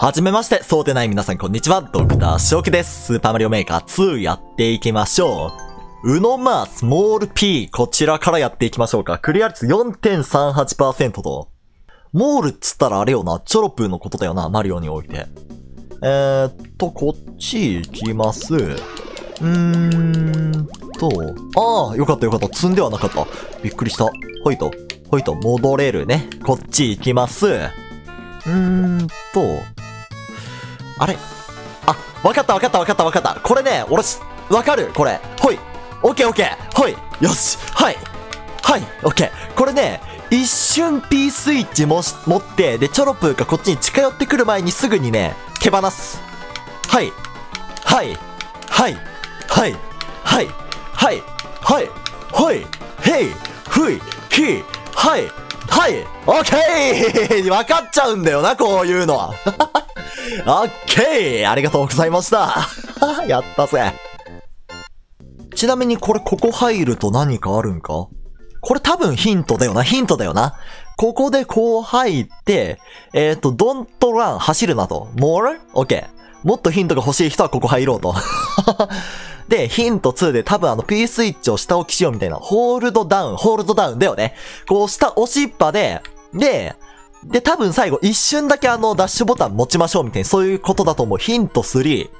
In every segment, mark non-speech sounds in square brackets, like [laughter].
はじめまして、そうでない皆さんこんにちは、ドクターショウキです。スーパーマリオメーカー2やっていきましょう。ウノマースモール P、こちらからやっていきましょうか。クリア率4.38%と。モールっつったらあれよな、チョロプーのことだよな、マリオにおいて。えーっと、こっち行きます。うーんと、ああ、よかったよかった。積んではなかった。びっくりした。ほいと、ほいと、戻れるね。こっち行きます。うーんと、あれ？あ、わかったわかったわかったわかった。これね、俺し、わかる？これ。ほい。オッケーオッケー。ほい。よし。はい。はい。オッケー。これね、一瞬 P スイッチもし持って、で、チョロプーがこっちに近寄ってくる前にすぐにね、手放す。はい。はい。はい。はい。はい。はい。はい。はい。へい。ふい。ひ。はい。はい。オッケー [laughs] わかっちゃうんだよな、こういうのは。オッケーありがとうございました。[laughs] やったぜ。ちなみにこれここ入ると何かあるんか？これ多分ヒントだよな、ヒントだよな。ここでこう入って、えっ、と、ドントラン、走るなと。more? OK。もっとヒントが欲しい人はここ入ろうと。[laughs] で、ヒント2で多分あの P スイッチを下置きしようみたいな。ホールドダウン、ホールドダウンだよね。こう下押しっぱで、で、で、多分最後一瞬だけあのダッシュボタン持ちましょうみたいな、そういうことだと思う。ヒント3。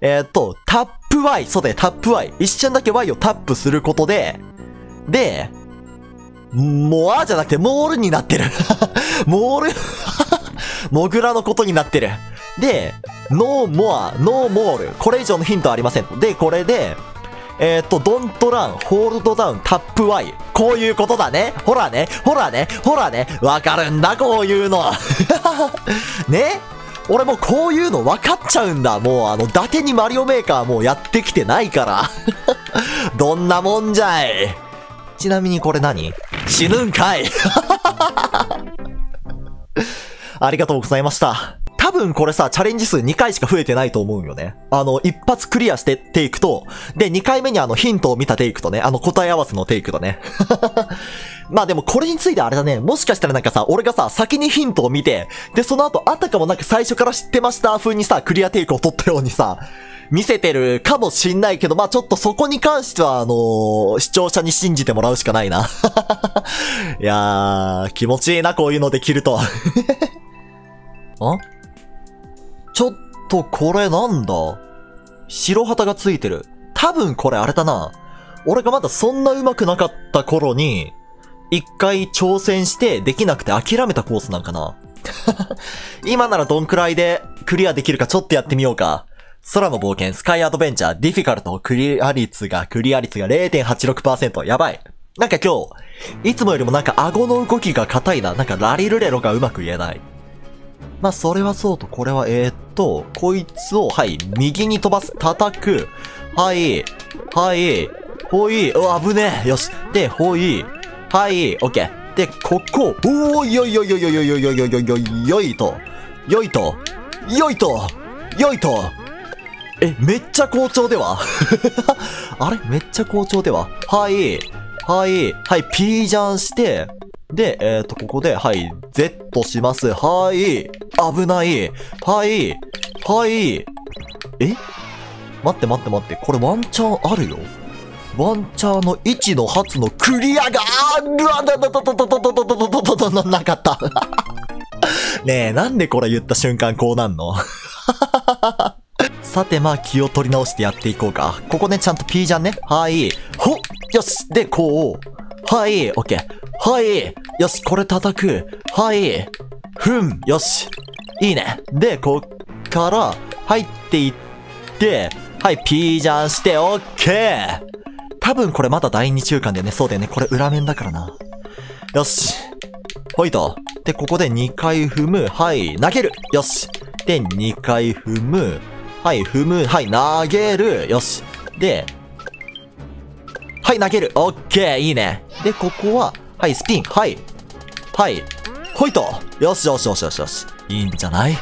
えーっと、タップ Y。そうだよ、タップ Y。一瞬だけ Y をタップすることで、で、モアじゃなくてモールになってる。[laughs] mole [laughs] モグラのことになってる。で、 no more、no mole。これ以上のヒントはありません。で、これで、えーっと、 don't run、hold down、tap Y。こういうことだね。ほらね、ほらね、ほらね。わかるんだ、こういうの。[laughs] ね？俺もこういうの分かっちゃうんだ。もうあの、伊達にマリオメーカーもうやってきてないから。[laughs] どんなもんじゃい。ちなみにこれ何？死ぬんかい [laughs] ありがとうございました。多分これさ、チャレンジ数2回しか増えてないと思うよね。あの、一発クリアしてテイクと、で、2回目にあのヒントを見たテイクとね、あの答え合わせのテイクだね。[laughs] まあでもこれについてあれだね、もしかしたらなんかさ、俺がさ、先にヒントを見て、で、その後あたかもなんか最初から知ってました風にさ、クリアテイクを取ったようにさ、見せてるかもしんないけど、まあちょっとそこに関しては、あのー視聴者に信じてもらうしかないな。[laughs] いやー、気持ちいいな、こういうのできると。[laughs] あ？ちょっとこれなんだ？白旗がついてる。多分これあれだな。俺がまだそんな上手くなかった頃に、一回挑戦してできなくて諦めたコースなんかな。[laughs] 今ならどんくらいでクリアできるかちょっとやってみようか。空の冒険、スカイアドベンチャー、ディフィカルト、クリア率が、クリア率が0.86%。やばい。なんか今日、いつもよりもなんか顎の動きが硬いな。なんかラリルレロがうまく言えない。まあ、それはそうと、これは、えー、っと、こいつを、はい、右に飛ばす、叩く。はい、はい、ほい、うわ、危ねえ。よし。で、ほい、はい、オッケー。で、ここ、おー、よいよいよいよいよいよいよいよいよいよいよいと、よいと、よいと、よいと、え、めっちゃ好調では？[laughs] あれ？めっちゃ好調では？はい、はい、はい、P ジャンして、で、えっ、と、ここで、はい、Z します。はい、危ない。はい、はい。え？待って待って待って、これワンチャンあるよ？ワンチャンの1の発のクリアが、あーうわだだだだだだだだだだだなかった。ねえ、なんでこれ言った瞬間こうなんのさて、まあ気を取り直してやっていこうか。ここね、ちゃんと P じゃんね。はい。ほっよしで、こう。はい。オッケー。はい。よし、これ叩く。はい。ふん。よし。いいね。で、こっから、入っていって、はい、P ジャンして、オッケー多分これまだ第二中間だよね。そうだよね。これ裏面だからな。よし。ほいと。で、ここで2回踏む。はい、投げる。よし。で、2回踏む。はい、踏む。はい、投げる。よし。で、はい、投げる。オッケー、いいね。で、ここは、はい、スピン。はい。はい。ほいと。よしよしよしよしよし。いいんじゃない？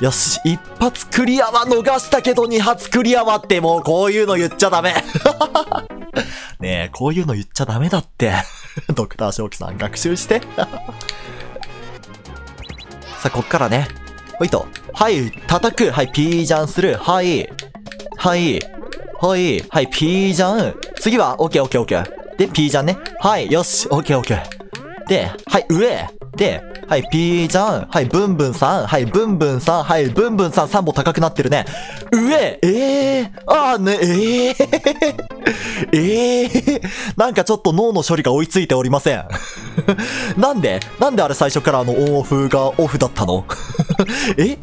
よし、一発クリアは逃したけど二発クリアはってもうこういうの言っちゃダメ。[laughs] ねえ、こういうの言っちゃダメだって。[laughs] ドクター正気さん学習して。[laughs] さあ、こっからね。ほいと。はい、叩く。はい、ピージャンする。はい。はい。はい。はい、ピージャン。次は、オッケーオッケーオッケー。で、ピージャンね。はい、よし、オッケーオッケー。で、はい、上。で、はい、ピージャン。はい、ブンブンさん。はい、ブンブンさん。はい、ブンブンさん3本高くなってるね。上ええー、あーね、ええー、え [laughs] えー、なんかちょっと脳の処理が追いついておりません。[laughs] なんでなんであれ最初からあのオンオフがオフだったの？[laughs] え？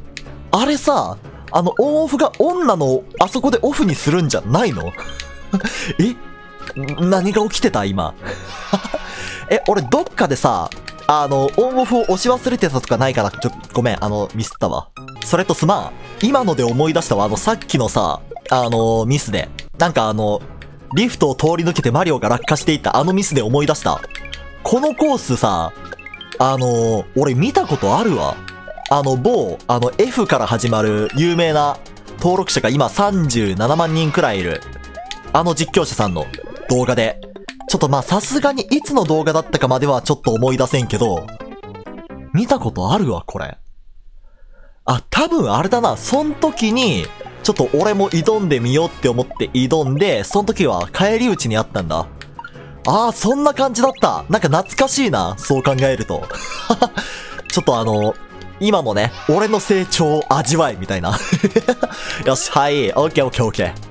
あれさ、あのオンオフがオンなのをあそこでオフにするんじゃないの？え？何が起きてた今？[laughs] え、俺どっかでさ、あの、オンオフを押し忘れてたとかないから、ちょ、ごめん、あの、ミスったわ。それとすまん。今ので思い出したわ、あの、さっきのさ、あの、ミスで。なんかあの、リフトを通り抜けてマリオが落下していったあのミスで思い出した。このコースさ、あの、俺見たことあるわ。あの、某、あの、F から始まる有名な登録者が今37万人くらいいる。あの実況者さんの動画で。ちょっとまあさすがにいつの動画だったかまではちょっと思い出せんけど、見たことあるわ、これ。あ、多分あれだな、そん時に、ちょっと俺も挑んでみようって思って挑んで、その時は帰り討ちにあったんだ。ああ、そんな感じだった。なんか懐かしいな、そう考えると。[laughs] ちょっとあの、今のね、俺の成長を味わい、みたいな。[laughs] よし、はい、オッケーオッケーオッケー。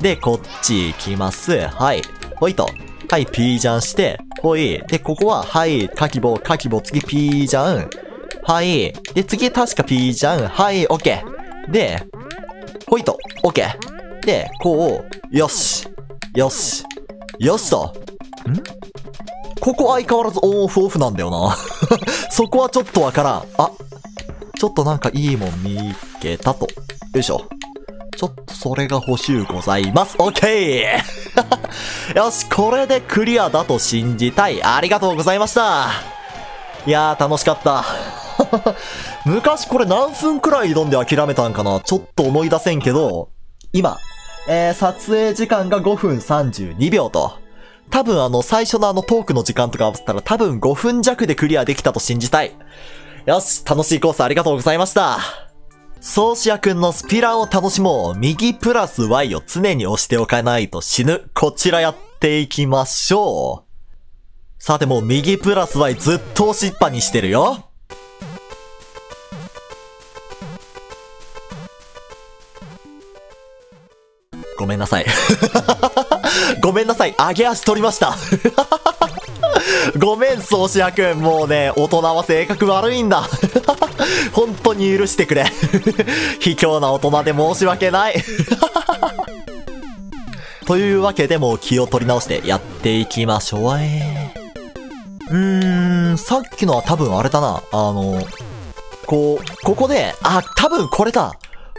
で、こっち行きます。はい。ほいと。はい、ピージャンして、ほい。で、ここは、はい、カキボ、カキボ、次ピージャン。はい。で、次確かピージャン。はい、オッケー。で、ほいと、オッケー。で、こう、よし。よし。よしと。ん？ここ相変わらずオンオフオフなんだよな。[laughs] そこはちょっとわからん。あ、ちょっとなんかいいもん見っけたと。よいしょ。ちょっとそれが補修ございます。オッケーよし、これでクリアだと信じたい。ありがとうございました。いやー、楽しかった。[laughs] 昔これ何分くらい挑んで諦めたんかなちょっと思い出せんけど、今、えー、撮影時間が5分32秒と。多分あの、最初のあのトークの時間とか合わせたら多分5分弱でクリアできたと信じたい。よし、楽しいコースありがとうございました。ソーシアくんのスピラーを楽しもう。右プラス Y を常に押しておかないと死ぬ。こちらやっていきましょう。さてもう右プラス Y ずっと押しっぱにしてるよ。ごめんなさい。[laughs] ごめんなさい。上げ足取りました。ごめん、ソーシアくん。もうね、大人は性格悪いんだ。[laughs] 本当に許してくれ。[laughs] 卑怯な大人で申し訳ない。[laughs] というわけでも気を取り直してやっていきましょう。えー、うーん、さっきのは多分あれだな。あの、こう、ここで、あ、多分これだ。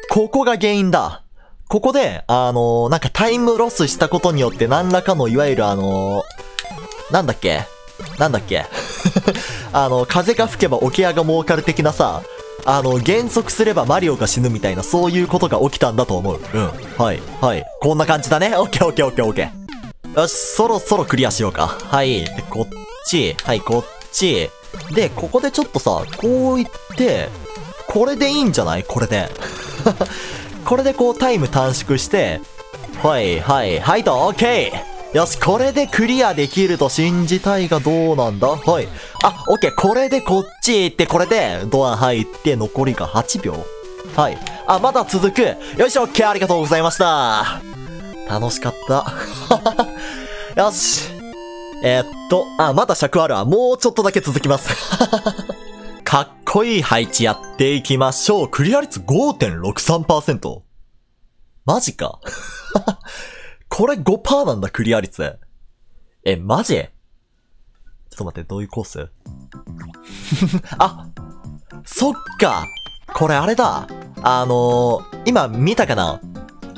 ここが原因だ。ここで、あのなんかタイムロスしたことによって何らかのいわゆるあのなんだっけ？なんだっけ？[laughs] あの、風が吹けば桶屋が儲かる的なさ、あの、減速すればマリオが死ぬみたいな、そういうことが起きたんだと思う。うん。はい。はい。こんな感じだね。オッケーオッケーオッケーオッケー。よし、そろそろクリアしようか。はい。で、こっち。はい、こっち。で、ここでちょっとさ、こう言って、これでいいんじゃない？これで。[laughs] これでこうタイム短縮して、はい、はい、はいと、オッケーよし、これでクリアできると信じたいがどうなんだ？はい。あ、オッケー、これでこっち行って、これでドア入って、残りが8秒。はい。あ、まだ続く。よいしょ、オッケー、ありがとうございました。楽しかった。[laughs] よし。えー、っと、あ、まだ尺あるわ。もうちょっとだけ続きます。[laughs] かっこいい配置やっていきましょう。クリア率5.63%。マジか。これ5%なんだ、クリア率。え、マジ？ちょっと待って、どういうコース？[laughs] あ、そっか。これあれだ。あのー、今見たかな？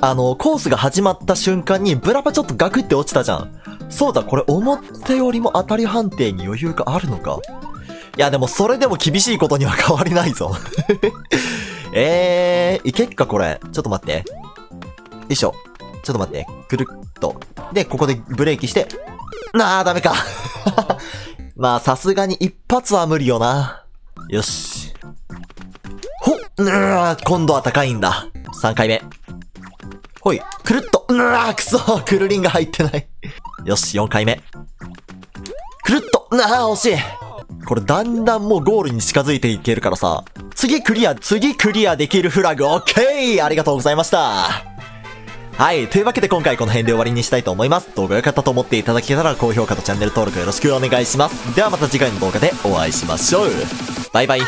あのー、コースが始まった瞬間にブラパちょっとガクって落ちたじゃん。そうだ、これ思ったよりも当たり判定に余裕があるのか。いや、でもそれでも厳しいことには変わりないぞ。[laughs] えー、いけっかこれ。ちょっと待って。よいしょ。ちょっと待って。くるっと。で、ここでブレーキして。なあ、ダメか。[laughs] まあ、さすがに一発は無理よな。よし。ほっうー今度は高いんだ。3回目。ほい、くるっと。うわーくそくるりんが入ってない。よし、4回目。くるっと。なあ、惜しい。これだんだんもうゴールに近づいていけるからさ。次クリア、次クリアできるフラグ、オッケーありがとうございました。はい。というわけで今回この辺で終わりにしたいと思います。動画良かったと思っていただけたら高評価とチャンネル登録よろしくお願いします。ではまた次回の動画でお会いしましょう。バイバイ。